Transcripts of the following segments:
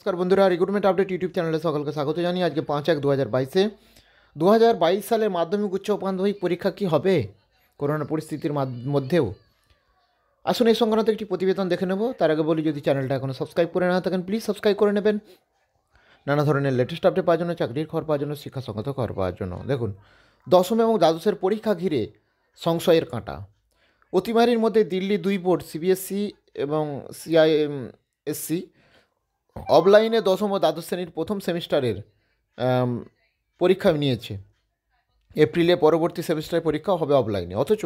নমস্কার বন্ধুরা recruitment update YouTube চ্যানেলে সকলকে স্বাগত জানিয়ে আজকে পাঁচ এক দু হাজার বাইশে। দু হাজার বাইশ সালের মাধ্যমিক উচ্চ মাধ্যমিক পরীক্ষা কি হবে? করোনা পরিস্থিতির মাধ- মধ্যেও। আসুন এই সংক্রান্ত একটি প্রতিবেদন দেখে নেব। তার আগে বলি, যদি চ্যানেলটা এখনও সাবস্ক্রাইব করে না থাকেন প্লিজ সাবস্ক্রাইব করে নেবেন। নানা ধরনের লেটেস্ট আপডেট পাওয়ার জন্য, চাকরির খবর পাওয়ার জন্য, শিক্ষা সংগত খবর পাওয়ার জন্য। দেখুন, দশম এবং দ্বাদশের পরীক্ষা ঘিরে সংশয়ের কাঁটা। অতিমারির মধ্যে দিল্লি দুই বোর্ড সিবিএসসি এবং সিআইএমএসসি অফলাইনে দশম ও দ্বাদশ শ্রেণির প্রথম সেমিস্টারের পরীক্ষা নিয়েছে। এপ্রিলে পরবর্তী সেমিস্টারের পরীক্ষা হবে অফলাইনে। অথচ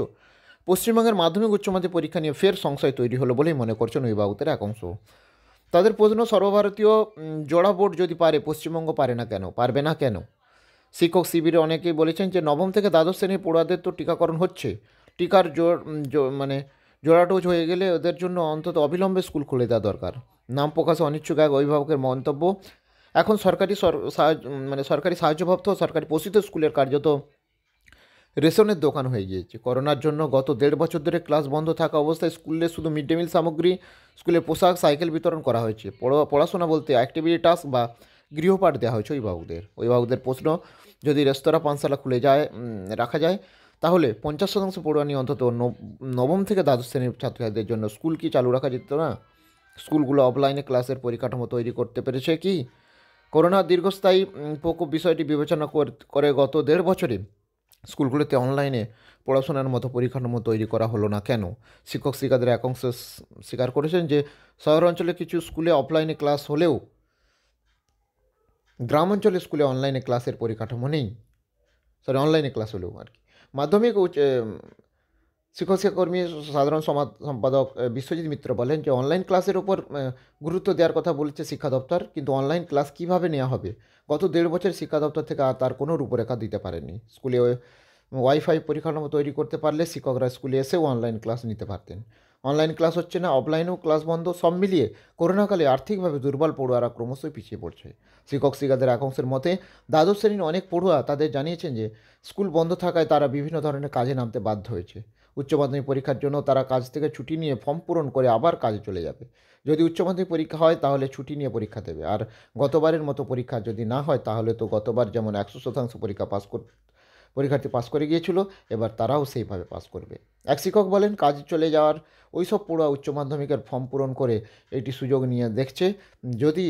পশ্চিমবঙ্গের মাধ্যমিক উচ্চ মাধ্যমিক পরীক্ষা নিয়ে ফের সংশয় তৈরি হলো বলেই মনে করছেন অভিভাবকদের এক অংশ। তাদের প্রশ্ন, সর্বভারতীয় জোড়া বোর্ড যদি পারে, পশ্চিমবঙ্গ পারে না কেন? পারবে না কেন? শিক্ষক শিবিরে অনেকেই বলেছেন যে নবম থেকে দ্বাদশ শ্রেণির পড়ুয়াদের তো টিকাকরণ হচ্ছে। টিকার জোর মানে জোড়া ডোজ হয়ে গেলে ওদের জন্য অন্তত অবিলম্বে স্কুল খুলে দেওয়া দরকার। নাম প্রকাশে অনিচ্ছুক এক অভিভাবকের মন্তব্য। এখন সরকারি মানে সরকারি সাহায্যপ্রাপ্ত সরকারি পোষিত স্কুলের কার্যত রেশনের দোকান হয়ে গিয়েছে। করোনার জন্য গত দেড় বছর ধরে ক্লাস বন্ধ থাকা অবস্থায় স্কুলে শুধু মিড ডে মিল সামগ্রী, স্কুলে পোশাক, সাইকেল বিতরণ করা হয়েছে। পড়া- পড়াশোনা বলতে অ্যাক্টিভিটি টাস্ক বা গৃহপাঠ দেওয়া হয়েছে অভিভাবকদের। অভিভাবকদের প্রশ্ন, যদি রেস্তোরাঁ পানশালা খুলে যায় রাখা যায়, তাহলে পঞ্চাশ শতাংশ পড়ুয়া নিয়ে অন্তত নব- নবম থেকে দ্বাদশ শ্রেণির ছাত্রছাত্রীদের জন্য স্কুল কি চালু রাখা যেত না? স্কুলগুলো অফলাইনে ক্লাসের পরিকাঠামো তৈরি করতে পেরেছে কি? করোনা দীর্ঘস্থায়ী প্রকোপ বিষয়টি বিবেচনা কর- গত দেড় বছরে স্কুলগুলোতে অনলাইনে পড়াশোনার মতো পরিকাঠামো তৈরি করা হলো না কেন? শিক্ষক শিক্ষাদের এক অংশ স্বীকার করেছেন যে শহর অঞ্চলে কিছু স্কুলে অফলাইনে ক্লাস হলেও গ্রাম অঞ্চলে স্কুলে অনলাইনে ক্লাসের পরিকাঠামো নেই। সরি, অনলাইনে ক্লাস হলেও আর কি। মাধ্যমিক শিক্ষক শিক্ষাকর্মী সাধারণ সম্পাদক বিশ্বজিৎ মিত্র বলেন যে অনলাইন ক্লাসের উপর গুরুত্ব দেওয়ার কথা বলছে শিক্ষা দপ্তর কিন্তু অনলাইন ক্লাস কীভাবে নেওয়া হবে গত দেড় বছর শিক্ষা দপ্তর থেকে আর তার কোনো রূপরেখা দিতে পারেনি স্কুলে ওয়াইফাই পরিকাঠামো তৈরি করতে পারলে শিক্ষকরা স্কুলে এসেও অনলাইন ক্লাস নিতে পারতেন অনলাইন ক্লাস হচ্ছে না, অফলাইনেও ক্লাস বন্ধ, সব মিলিয়ে করোনাকালে আর্থিকভাবে দুর্বল পড়ুয়ারা ক্রমশই পিছিয়ে পড়ছে। শিক্ষক শিক্ষাদের এক অংশের মতে, দ্বাদশ শ্রেণির অনেক পড়ুয়া তাদের জানিয়েছেন যে, স্কুল বন্ধ থাকায় তারা বিভিন্ন ধরনের কাজে নামতে বাধ্য হয়েছে। উচ্চ মাধ্যমিক পরীক্ষার জন্য তারা কাজ থেকে ছুটি নিয়ে ফর্ম পূরণ করে আবার কাজে চলে যাবে। যদি উচ্চ মাধ্যমিক পরীক্ষা হয়, তাহলে ছুটি নিয়ে পরীক্ষা দেবে। আর গতবারের মতো পরীক্ষা যদি না হয়, তাহলে তো গতবার যেমন একশো শতাংশ পরীক্ষা পাস কর পরীক্ষার্থী পাস করে গিয়েছিল, এবার তারাও সেইভাবে পাস করবে। এক শিক্ষক বলেন, কাজ চলে যাওয়ার ওই সব পড়ুয়া উচ্চ মাধ্যমিকের ফর্ম পূরণ করে এটি সুযোগ নিয়ে দেখছে, যদি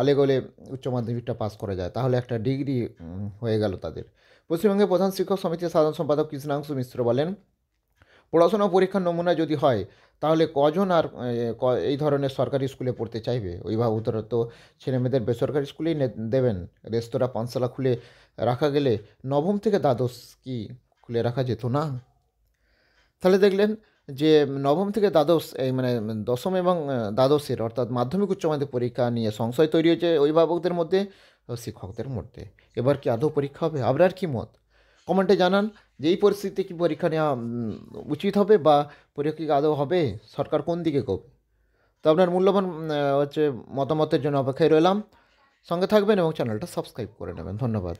আলেগোলে আলেগলে উচ্চ মাধ্যমিকটা পাস করা যায়, তাহলে একটা ডিগ্রি হয়ে গেল তাদের। পশ্চিমবঙ্গের প্রধান শিক্ষক সমিতির সাধারণ সম্পাদক কৃষ্ণাংশু মিশ্র বলেন পড়াশোনা পরীক্ষার নমুনা যদি হয়, তাহলে কজন আর এই ধরনের সরকারি স্কুলে পড়তে চাইবে? অভিভাবকরা তো ছেলেমেয়েদের বেসরকারি স্কুলেই দেবেন। রেস্তোরাঁ, পানশালা খুলে রাখা গেলে নবম থেকে দ্বাদশ কি খুলে রাখা যেত না? তাহলে দেখলেন যে নবম থেকে দ্বাদশ, এই মানে দশম এবং দ্বাদশের, অর্থাৎ মাধ্যমিক উচ্চ মাধ্যমিক পরীক্ষা নিয়ে সংশয় তৈরি হয়েছে অভিভাবকদের মধ্যে শিক্ষকদের মধ্যে। এবার কি আদৌ পরীক্ষা হবে? আপনার কি মত? কমেন্টে জানান যে এই পরিস্থিতিতে কি পরীক্ষা নেওয়া উচিত হবে বা পরীক্ষা কি আদৌ হবে? সরকার কোন দিকে করবে তো আপনার মূল্যবান হচ্ছে মতামতের জন্য অপেক্ষায় রইলাম। সঙ্গে থাকবেন এবং চ্যানেলটা সাবস্ক্রাইব করে নেবেন। ধন্যবাদ।